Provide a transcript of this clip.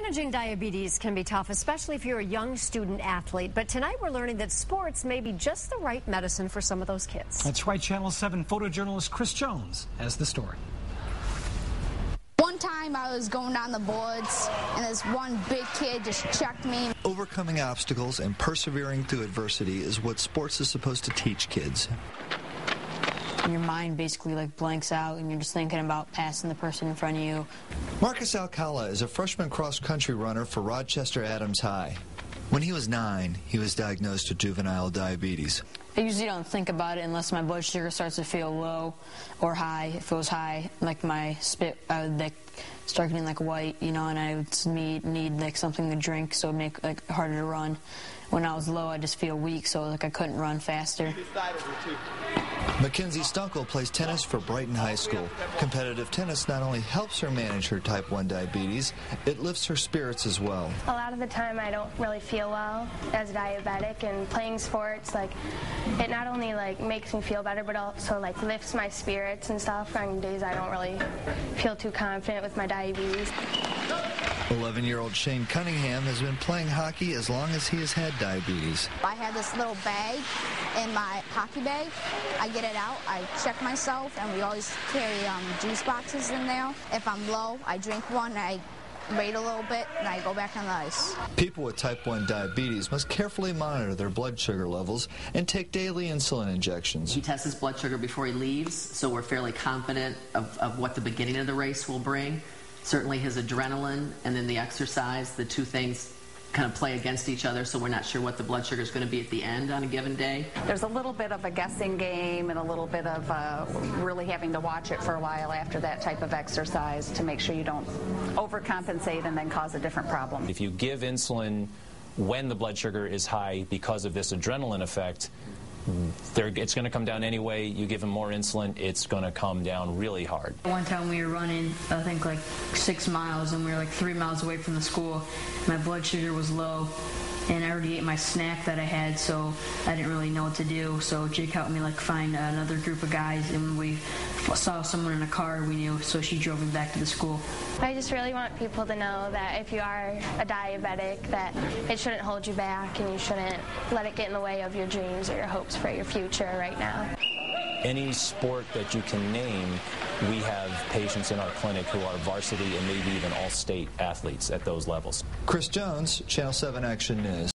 Managing diabetes can be tough, especially if you're a young student athlete. But tonight we're learning that sports may be just the right medicine for some of those kids. That's right. Channel 7 photojournalist Chris Jones has the story. One time I was going down the boards and this one big kid just checked me. Overcoming obstacles and persevering through adversity is what sports is supposed to teach kids. Your mind basically like blanks out and you're just thinking about passing the person in front of you. Marcus Alcala is a freshman cross-country runner for Rochester Adams High. When he was nine, he was diagnosed with juvenile diabetes. I usually don't think about it unless my blood sugar starts to feel low or high. If it was high, like my spit, I would like start getting like white, you know, and I would need, need like something to drink so it'd make like harder to run. When I was low, I just feel weak, so like I couldn't run faster. Mackenzie Stunkel plays tennis for Brighton High School. Competitive tennis not only helps her manage her type 1 diabetes, it lifts her spirits as well. A lot of the time I don't really feel well as diabetic and playing sports like it not only like makes me feel better but also like lifts my spirits and stuff on days I don't really feel too confident with my diabetes. 11 year old Shane Cunningham has been playing hockey as long as he has had diabetes. I have this little bag in my hockey bag. I get it out, I check myself, and we always carry um, juice boxes in there. If I'm low, I drink one, I wait a little bit, and I go back on the ice. People with type 1 diabetes must carefully monitor their blood sugar levels and take daily insulin injections. He tests his blood sugar before he leaves, so we're fairly confident of, of what the beginning of the race will bring certainly his adrenaline and then the exercise, the two things kind of play against each other, so we're not sure what the blood sugar is going to be at the end on a given day. There's a little bit of a guessing game and a little bit of uh, really having to watch it for a while after that type of exercise to make sure you don't overcompensate and then cause a different problem. If you give insulin when the blood sugar is high because of this adrenaline effect, it's going to come down anyway. You give them more insulin, it's going to come down really hard. One time we were running, I think like six miles, and we were like three miles away from the school. My blood sugar was low, and I already ate my snack that I had, so I didn't really know what to do. So Jake helped me like find another group of guys, and we saw someone in a car we knew, so she drove me back to the school. I just really want people to know that if you are a diabetic, that it shouldn't hold you back, and you shouldn't let it get in the way of your dreams or your hopes for your future right now. Any sport that you can name, we have patients in our clinic who are varsity and maybe even all-state athletes at those levels. Chris Jones, Channel 7 Action News.